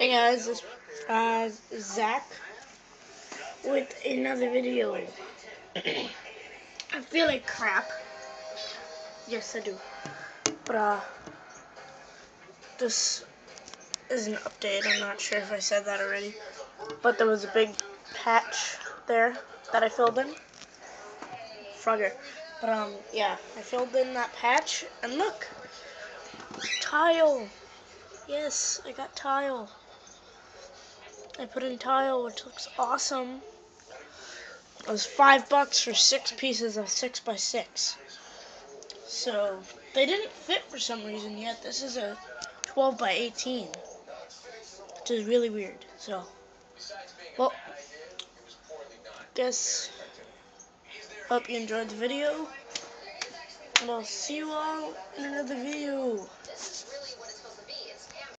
Hey guys, it's uh, Zach with another video. I feel like crap. Yes, I do. But uh, this is an update. I'm not sure if I said that already, but there was a big patch there that I filled in. Frogger. But um, yeah, I filled in that patch, and look, tile. Yes, I got tile. I put in tile, which looks awesome. It was five bucks for six pieces of six by six. So they didn't fit for some reason yet. This is a 12 by 18, which is really weird. So, well, guess hope you enjoyed the video, and I'll see you all in another video.